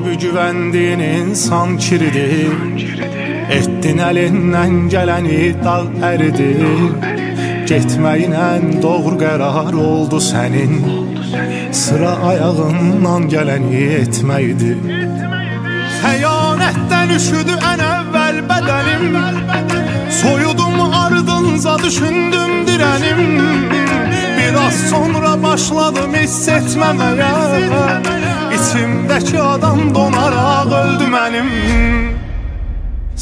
Güvenib güvəndiyin insan kiridir. Etdin əlindən gələni dağ əridir Getməyinə doğru qərar oldu sənin Sıra ayağından gələni etməkdir Xəyanətdən üşüdü ən əvvəl bədənim Soyudum ardınca düşündüm dirənim Biraz sonra başladım hiss etməməyə İçimdəki adam donaraq öldü mənim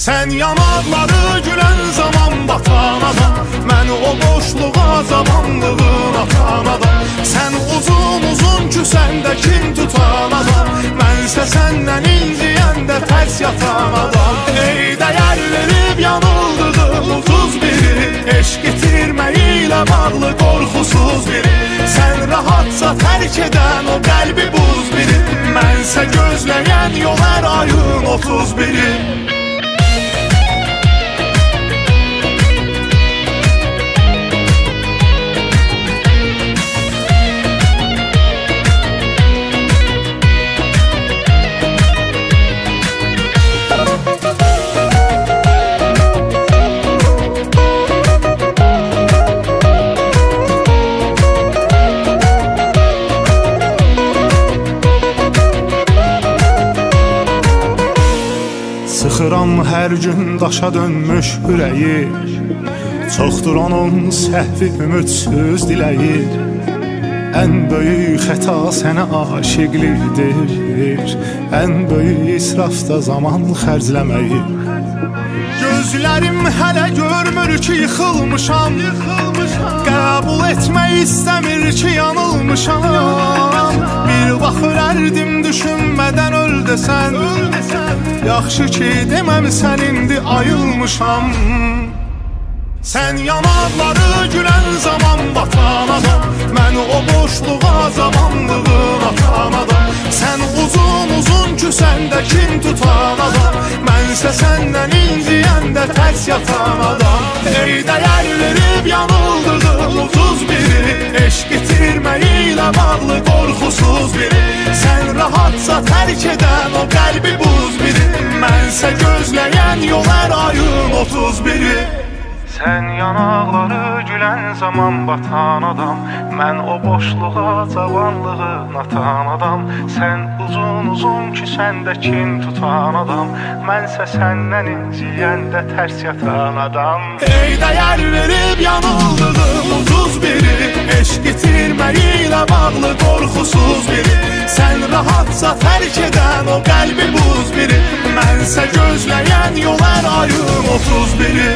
Sən yanaqları gülən zaman batan adam. Mən o boşluğa zamanlığın atan adam. Sən uzun uzun küsəndə kim tutan adam. Mənsə səndən inciyəndə tərs yatan adam. Ey dəyər verib yanıldığım utuz biri. Eşq itirməyi ilə bağlı qorxusuz biri rahatsa tərk edən o qəlbi buz biri. Mənsə gözləyən yol hər ayın otuz biri gün daşa dönmüş ürəyi Çoxdur onun səhvi ümidsiz diləyi. Ən böyük xəta sənə aşiqlidir. Ən böyük israf da zaman xərcləməyi. Gözlərim hələ görmür ki yıxılmışam. Qəbul etmək istəmir ki yanılmışam Vaxt ölərdim düşünmədən öl desən Yaxşı ki deməmsən indi ayılmışam. Sən yanaqları gülən zaman batan adam Mən o boşluğa zamanlığın atan adam Sən uzun uzun küsəndə kim tutan adam Mənsə səndən inciyəndə tərs yatan adam qorxusuz biri. Sən rahatsa tərk edən o qəlbi buz biri. Mənsə gözləyən yol hər ayın otuz biri Sən yanaqları gülən zaman batan adam Mən o boşluğa cavanlığın atan adam. Sən uzun uzun küsəndə kin tutan adam Mənsə səndən inciyəndə tərs yatan adam. Ey dəyər verib yanıldığım utuz biri Eşq itirməyi ilə bağlı qorxusuz biri. Sən rahatsa tərk edən o qəlbi buz biri Mənsə gözləyən yol hər ayın otuz biri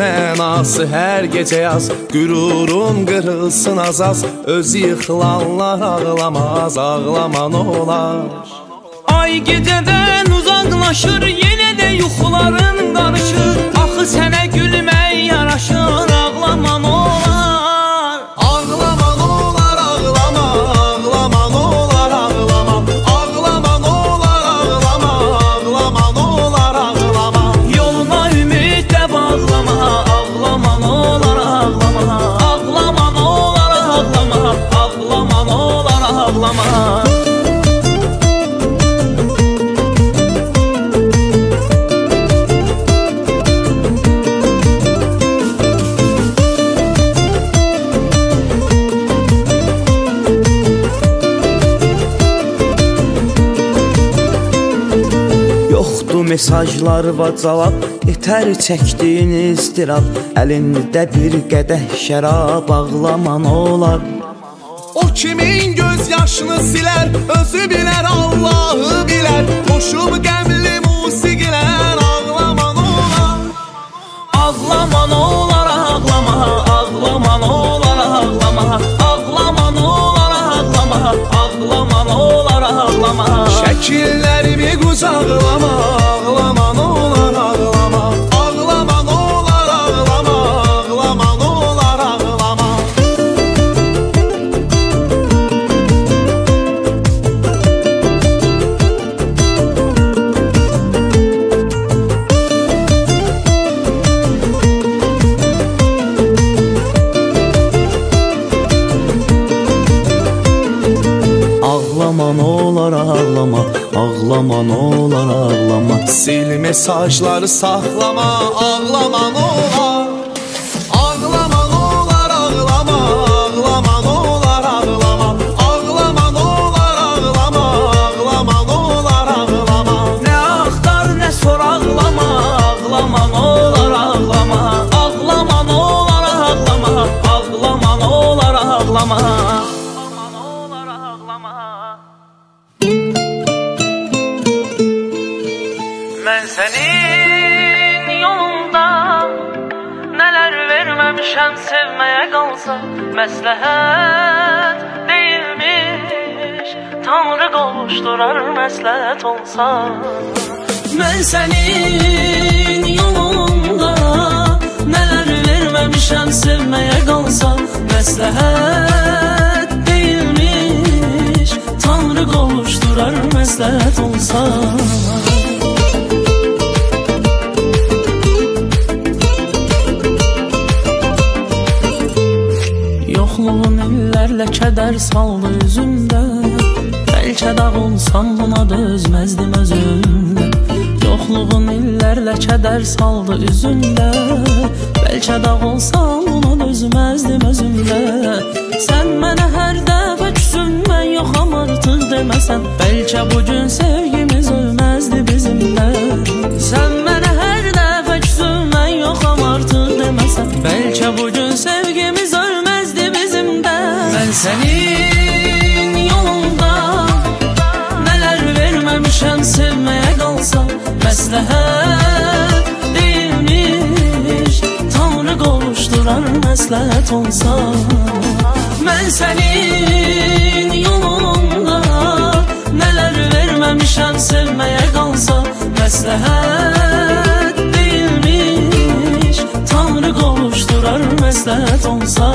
mənası hər gecə yaz. Qürurun qırılsın az-az Öz yıxılanlar ağlamaz Ağlaman olar. Ay gecədən uzaqlaşır Yenə də yuxuların qarışır Axı sənə gülmək mesajlar və cavab Yetər çəkdiyin istirab. Əlində bir qədəh şərab Ağlaman olar. O kimin göz yaşını silər Özü bilər Allahı bilər. Qoşub qəmli musiqilər Ağlaman olar. Ağlaman olar ağlama Ağlaman olar ağlama. Ağlaman olar ağlama Ağlaman olar ağlama. Şəkillərimi qucaqlama Ağlama nə olar ağlama. Sil mesajları saxlama, ağlama nə Nələr verməmişəm sevməyə qalsa Məsləhət deyilmiş Tanrı qovuşdurar məsləhət olsa. Mən sənin yolunda Nələr verməmişəm sevməyə qalsa Məsləhət deyilmiş Tanrı qovuşdurar məsləhət olsa İllərlə kədər saldı üzümdə Bəlkə dağılsam buna dözməzdim özümdə Yoxluğun illərlə kədər saldı üzümdə Bəlkə dağılsam buna dözməzdim özümdə Sən mənə hər dəfə küsünmən yoxam artıq deməsən Bəlkə bugün sevgimiz ölməzdi məsləhət olsa Mən sənin yolunda Nələr verməmişəm sevməyə qalsa Məsləhət deyilmiş Tanrı qovuşdurar məsləhət olsa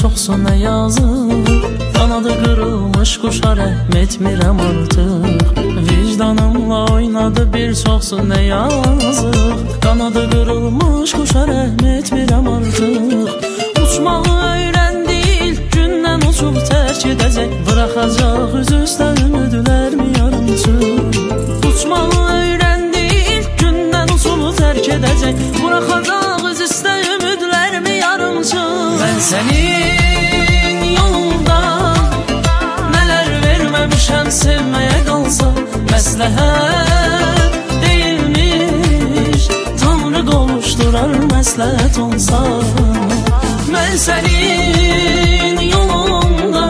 çoxsu nə yazıq Qanadı qırılmış quşa rəhm etmirəm artıq Vicdanımla oynadı bir çoxsu nə yazıq Qanadı qırılmış quşa rəhm etmirəm artıq Uçmağı öyrəndi ilk gündən uçub tərk edəcək Bıraxacaq üz üstə ümidlərmi Məsləhət deyilmiş Tanrı qovuşdurar məsləhət olsa. Mən sənin yolunda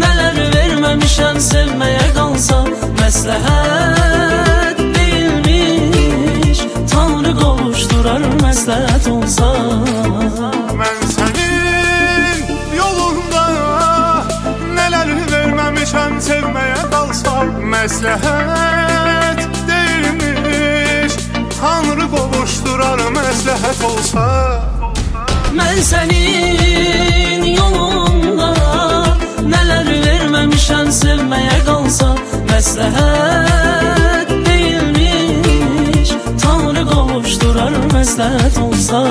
Nələr verməmişəm sevməyə qalsa. Məsləhət deyilmiş Tanrı qovuşdurar məsləhət olsa Məsləhət deyilmiş. Tanrı qovuşdurar məsləhət olsa. Mən sənin yolunda Nələr verməmişəm sevməyə qalsa Məsləhət deyilmiş. Tanrı qovuşdurar məsləhət olsa